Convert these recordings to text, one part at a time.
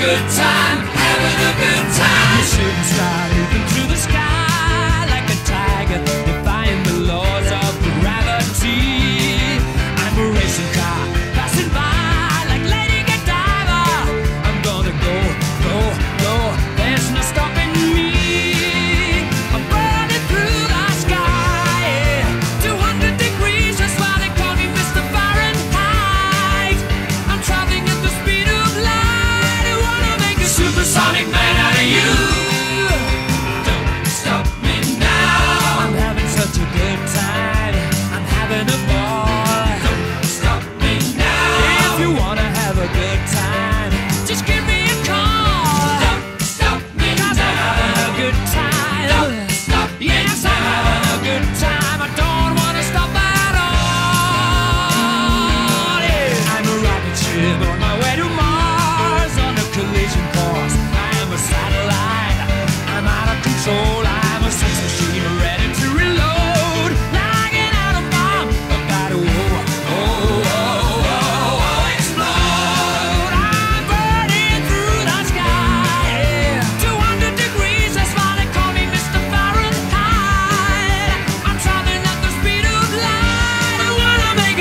good time, having a good time. You shouldn't stars. good time.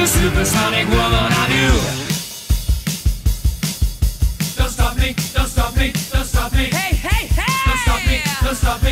a supersonic woman I do. Don't stop me, don't stop me, don't stop me. Hey, hey, hey! Don't stop me, don't stop me.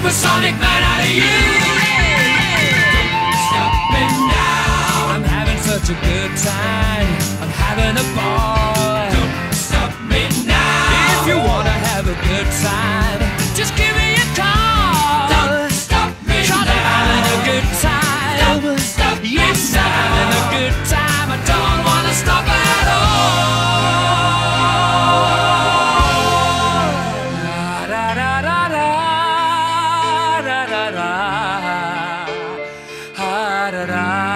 supersonic man out of you. Stop me now. I'm having such a good time. I'm having a ball. Don't stop me now. If you wanna have a good time. that I